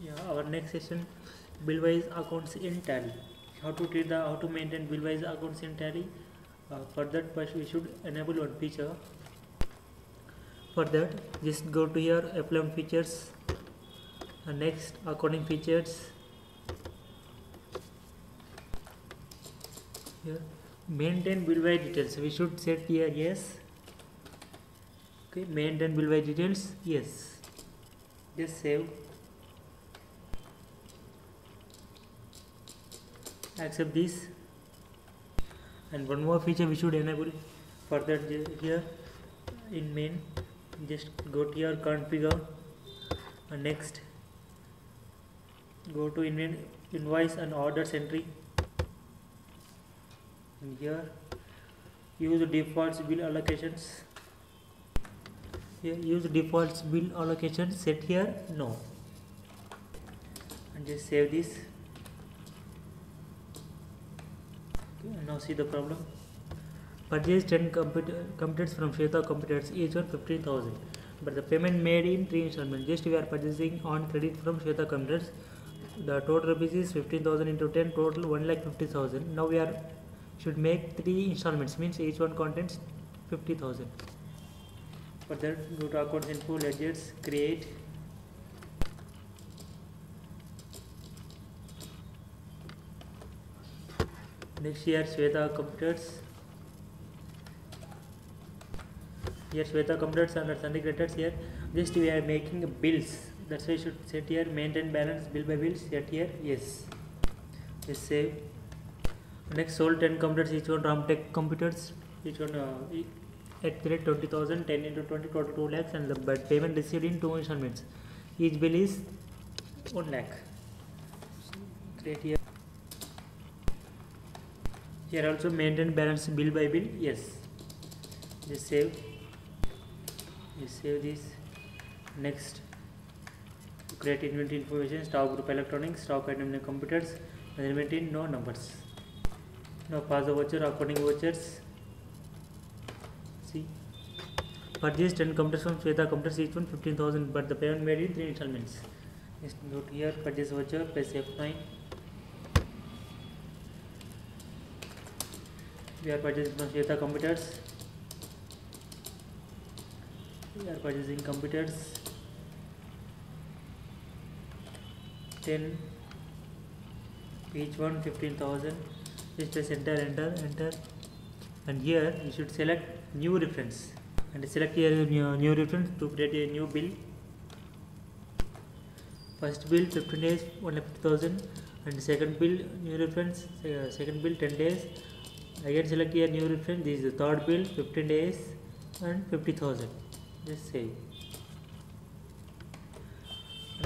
yeah our next session bill wise accounts in tally. How to treat the how to maintain bill wise accounts in tally? Uh, for that first we should enable one feature. For that just go to your apply features. And next accounting features. Here maintain bill by details. We should set here yes okay maintain bill by details? Yes. Just save. Accept this. And one more feature we should enable for that here in main. Just go to your configure and next go to invoice and orders entry. And here use defaults bill allocations here use defaults bill allocation set here no. And just save this. Okay, now see the problem. Purchase 10 computer computers from Shweta computers each one 15000 but the payment made in three installments. Just we are purchasing on credit from Shweta computers. The total rupees is 15000 into 10 total 1 lakh 50000 now we are should make three installments. Means each one contains 50000 for that go to accounts info ledgers create next here Shweta computers. Here Shweta computers and Sundry creditors here. Just we are making bills. That's why you should set here maintain balance bill by bills set here yes. Just save. Next sold 10 computers each one Ramtech computers each one uh, at the rate 20000 10 into 20 total 2 lakhs and the but payment received in two installments each bill is 1 lakh create here here also maintain balance bill by bill yes just save just save this next create inventory information stock group electronics stock item in computers measurement in no numbers now pass the voucher according vouchers purchase 10 computers from Shweta computers each one 15000 but the payment made in 3 installments. Go to here purchase voucher press F9 we are purchasing from Shweta computers. We are purchasing computers. 10 each one 15000 just press enter enter enter. And here you should select new reference and select here new, new reference to create a new bill first bill 15 days 150000 and second bill new reference uh, second bill 10 days again select here new reference this is the third bill 15 days and 50000 just save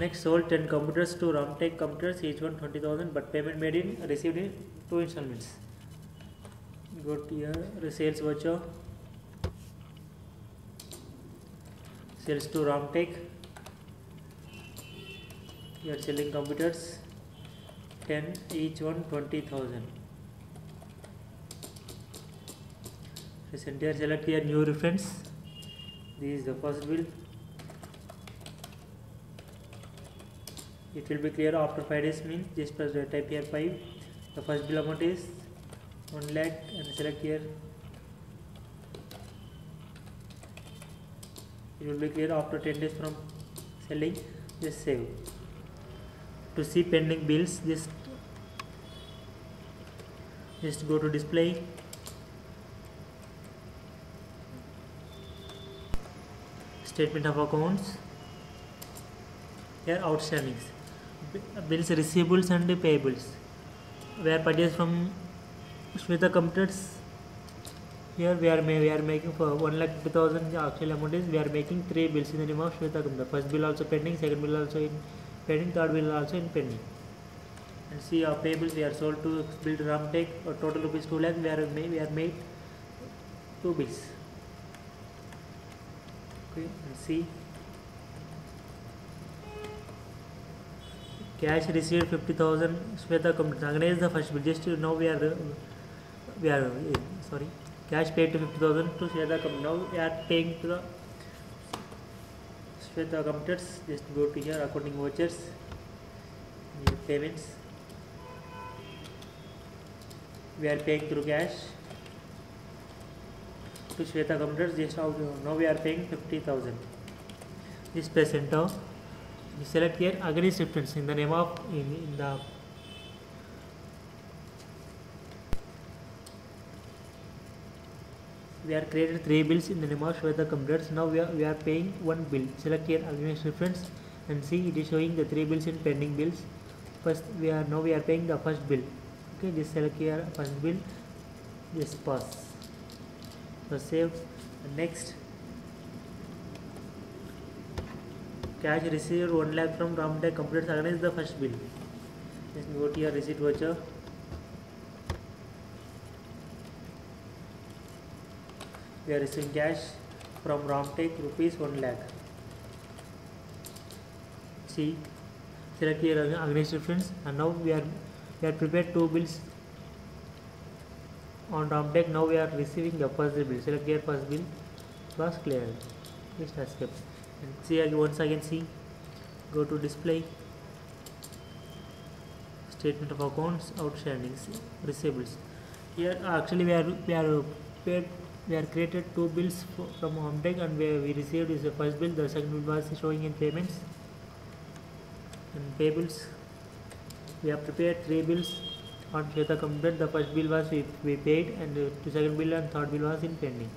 next sold 10 computers to Ramtech computers each one 20000 but payment made in received in two installments go to here sales voucher sales to Ramtech you are selling computers 10 each one 20000 Press enter select here new reference this is the first bill. It will be clear after 5 days means just press type here 5 the first bill amount is 1 lakh and select here it will be clear after 10 days from selling. Just save. To see pending bills just just go to display. Statement of accounts. Here outstandings. Bills receivables and payables. Were purchased from Shweta computers here we are we are making for 1 lakh 5000 actual amount is we are making three bills in the name of Shweta computer first bill also pending second bill also in pending third bill also in pending and see our payables we are sold to build Ramtech or total rupees 2 lakh we are made we are made two bills okay and see cash received 50000 Shweta company again is the first bill just now we are uh, we are uh, sorry cash paid to 50000 to Shweta company now we are paying to the Shweta computers just go to here accounting vouchers New payments we are paying through cash to Shweta computers just out now we are paying 50000 this press enter you select here against reference in the name of in, in the we are created three bills in the name of Shweta computers. Now we are, we are paying one bill. Select here against reference and see it is showing the three bills in pending bills. First we are now we are paying the first bill. Okay just select here first bill. Just pass. So save. Next. Cash received 1 lakh from Ramtech computers. Against the first bill. Just go to your receipt voucher we are receiving cash from Ramtech rupees 1 lakh. See select here uh, against reference and now we are we are prepared two bills on Ramtech. Now we are receiving the first bill. Select here first bill was clear just escape and see once again see. Go to display. Statement of accounts outstandings receivables. Here actually we are we are paid we are created two bills from Ramtech and we, we received is the first bill the second bill was showing in payments and payables we have prepared three bills. On Shweta computer the first bill was we, we paid and the second bill and third bill was in pending